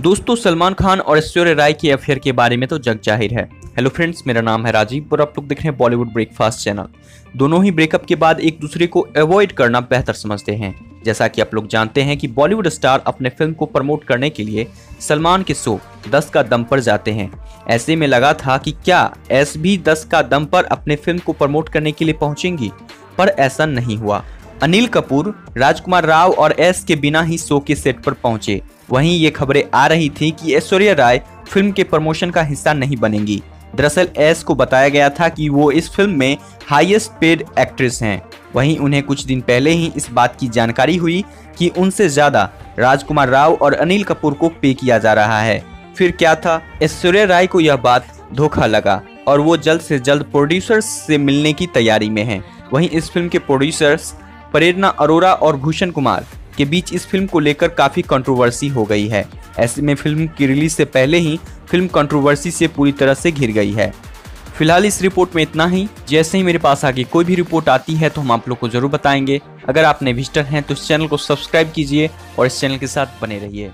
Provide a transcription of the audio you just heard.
दोस्तों, सलमान खान और ऐश्वर्य राय के अफेयर के बारे में तो जग ज़ाहिर है। हेलो फ्रेंड्स, मेरा नाम है राजीव और आप लोग देख रहे हैं बॉलीवुड ब्रेकफास्ट चैनल। दोनों ही ब्रेकअप के बाद एक दूसरे को अवॉइड करना बेहतर समझते हैं। जैसा कि आप लोग जानते हैं कि बॉलीवुड स्टार अपने फ़िल्म को प्रमोट करने के लिए सलमान के शो दस का दम पर जाते हैं। ऐसे में लगा था कि क्या एस भी दस का दम पर अपने फ़िल्म को प्रमोट करने के लिए पहुंचेंगी? पर ऐसा नहीं हुआ। अनिल कपूर, राजकुमार राव और एस के बिना ही शो के सेट पर पहुँचे। वहीं ये खबरें आ रही थी कि ऐश्वर्या राय फ़िल्म के प्रमोशन का हिस्सा नहीं बनेंगी। दरअसल एस को बताया गया था कि वो इस फ़िल्म में हाईएस्ट पेड एक्ट्रेस हैं। वहीं उन्हें कुछ दिन पहले ही इस बात की जानकारी हुई कि उनसे ज़्यादा राजकुमार राव और अनिल कपूर को पे किया जा रहा है। फिर क्या था? ऐश्वर्या राय को यह बात धोखा लगा और वो जल्द से जल्द प्रोड्यूसर्स से मिलने की तैयारी में हैं। वहीं इस फ़िल्म के प्रोड्यूसर्स प्रेरणा अरोरा और भूषण कुमार के बीच इस फ़िल्म को लेकर काफ़ी कंट्रोवर्सी हो गई है। ऐसे में फ़िल्म की रिलीज़ से पहले ही फ़िल्म कंट्रोवर्सी से पूरी तरह से घिर गई है। फ़िलहाल इस रिपोर्ट में इतना ही। जैसे ही मेरे पास आगे कोई भी रिपोर्ट आती है तो हम आप लोग को ज़रूर बताएँगे। अगर आप नए विजिटर हैं तो इस चैनल को सब्सक्राइब कीजिए और इस चैनल के साथ बने रहिए।